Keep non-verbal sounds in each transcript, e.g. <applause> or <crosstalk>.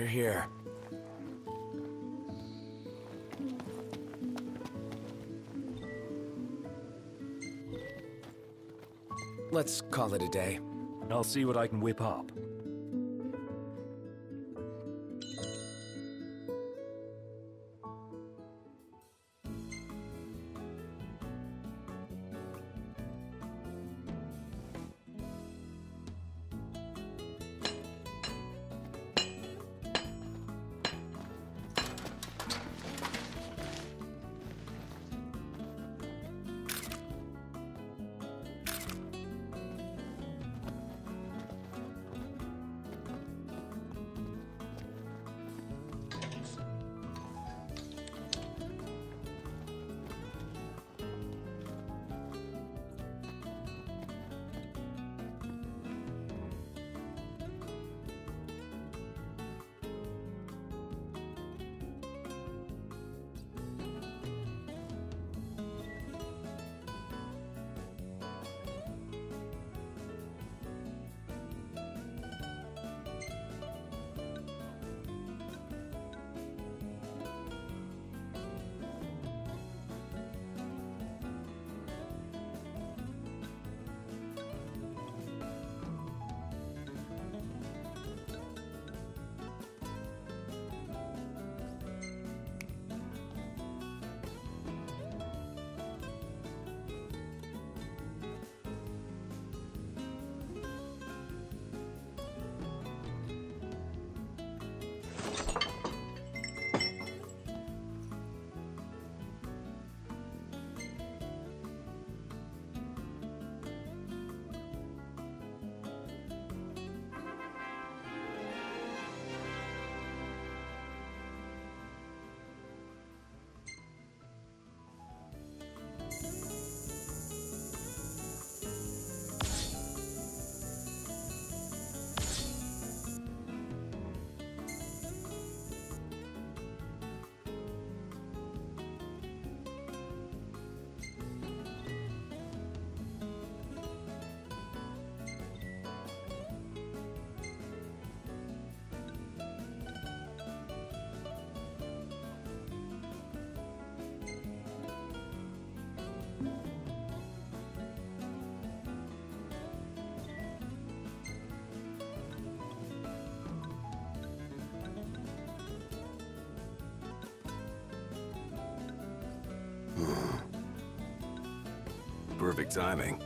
Here, here. Let's call it a day. I'll see what I can whip up. Perfect timing.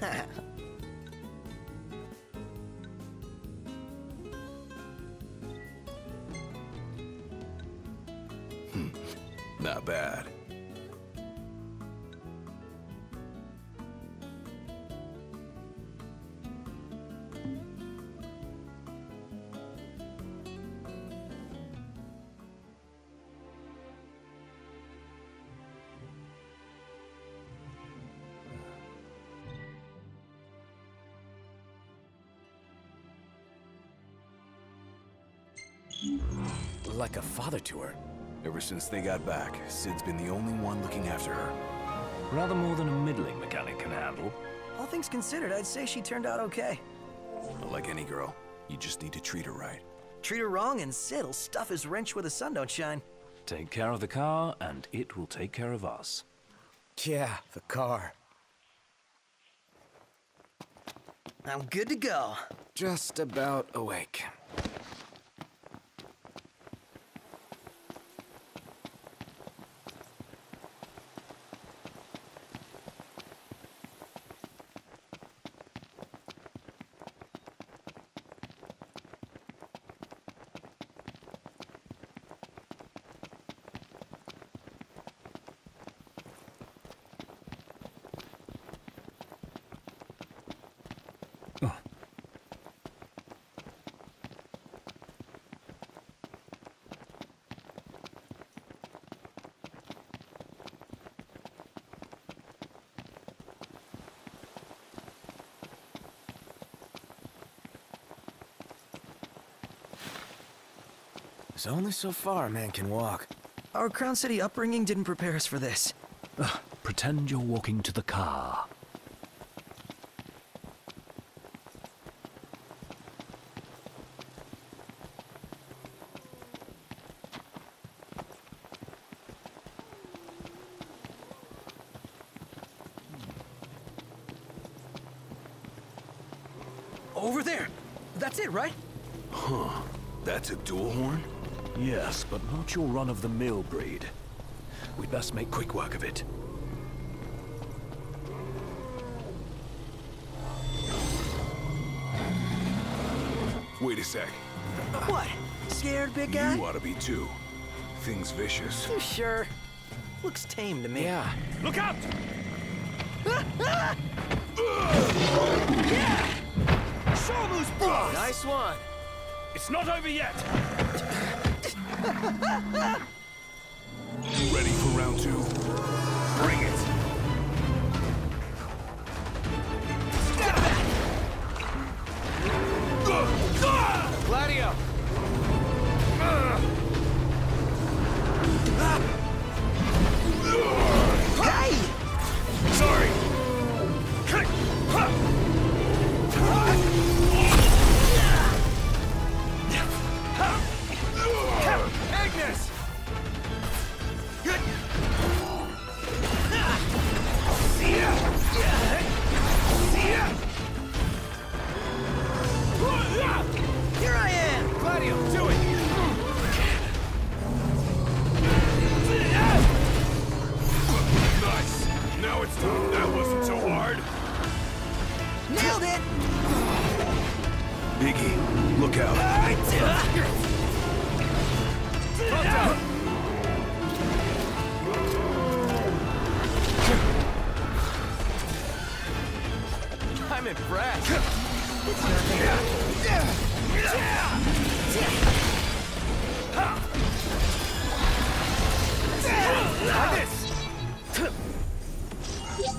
<laughs> Hmm, Not bad. Like a father to her. Ever since they got back, Cid's been the only one looking after her. Rather more than a middling mechanic can handle. All things considered, I'd say she turned out okay. But like any girl, you just need to treat her right. Treat her wrong and Cid'll stuff his wrench where the sun don't shine. Take care of the car, and it will take care of us. Yeah, the car. I'm good to go. Just about awake. There's only so far a man can walk. Our Crown City upbringing didn't prepare us for this. Ugh, pretend you're walking to the car. Over there! That's it, right? Huh. That's a Dualhorn? Yes, but not your run-of-the-mill breed. We'd best make quick work of it. Wait a sec. What? Scared, big guy? You ought to be too. Thing's vicious. You sure? Looks tame to me. Yeah. Look out! <laughs> Shomu's boss! Nice one. It's not over yet! <laughs> I'm impressed.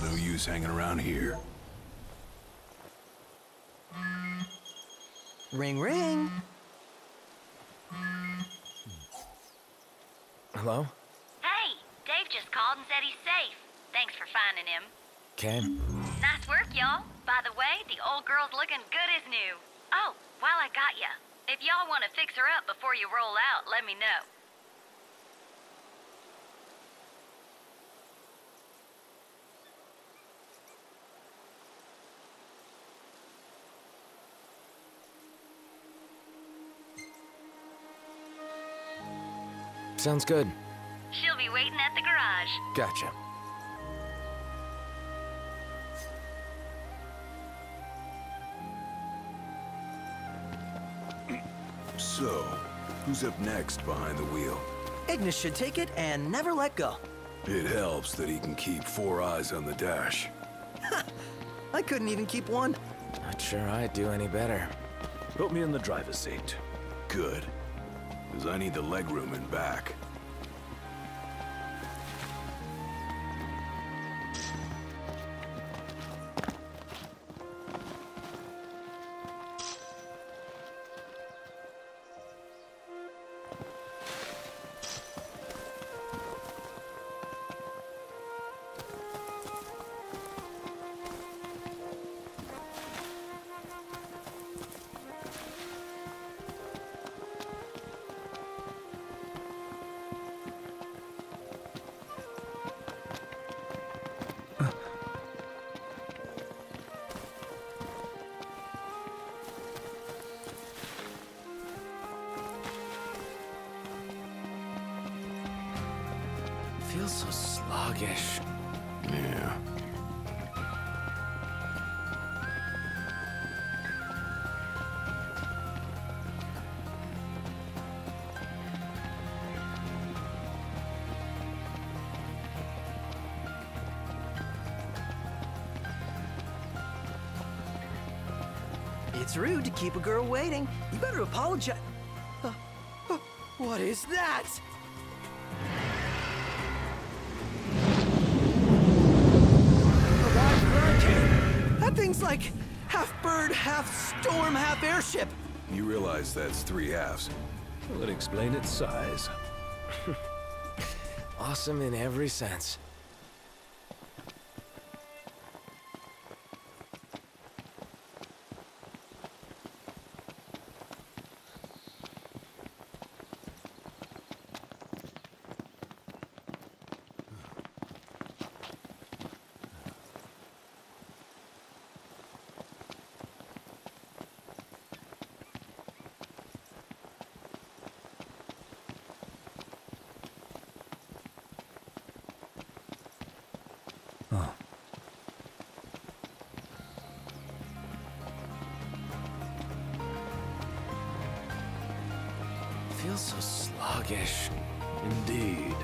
No use hanging around here. Ring, ring. Hello? Hey, Dave just called and said he's safe. Thanks for finding him. Okay. Nice work, y'all. By the way, the old girl's looking good as new. Oh, while I got ya, if y'all want to fix her up before you roll out, let me know. Sounds good. She'll be waiting at the garage. Gotcha. Who's up next behind the wheel? Ignis should take it and never let go. It helps that he can keep four eyes on the dash. <laughs> I couldn't even keep one. Not sure I'd do any better. Put me in the driver's seat. Good. Because I need the legroom in back. Sluggish. Yeah. It's rude to keep a girl waiting. You better apologize. Uh, uh, what is that? Half bird, half storm, half airship. You realize that's three halves. Will explain its size. <laughs> Awesome in every sense. So sluggish. Indeed.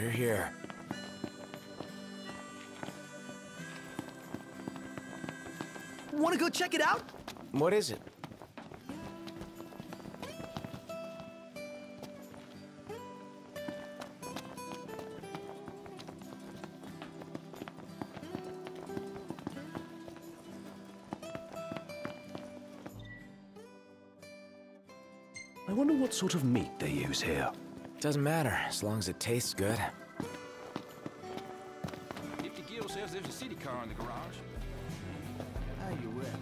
We're here. Want to go check it out? What is it? I wonder what sort of meat they use here. Doesn't matter, as long as it tastes good. 50 Gil says there's a city car in the garage. How you reckon?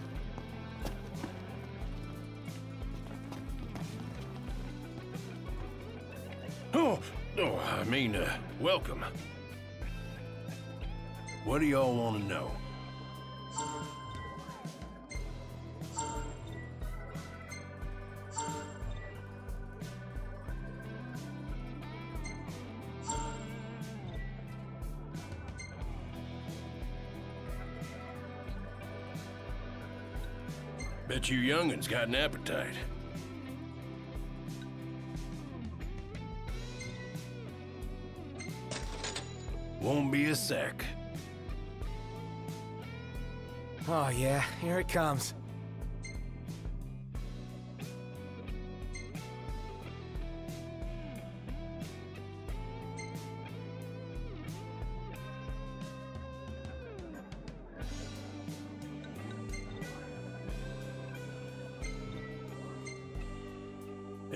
Oh, oh, I mean, uh, welcome. What do y'all want to know? Bet you young'uns got an appetite. Won't be a sec. Oh yeah, here it comes.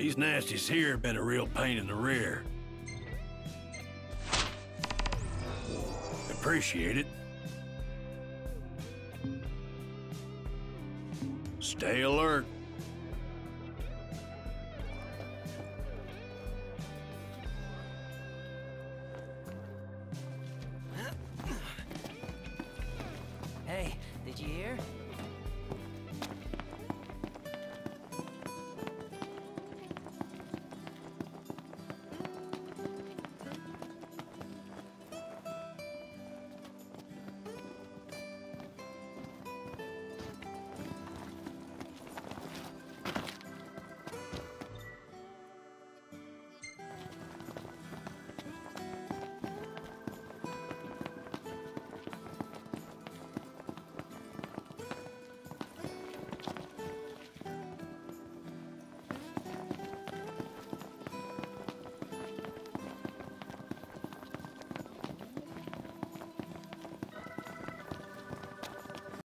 These nasties here have been a real pain in the rear. Appreciate it. Stay alert.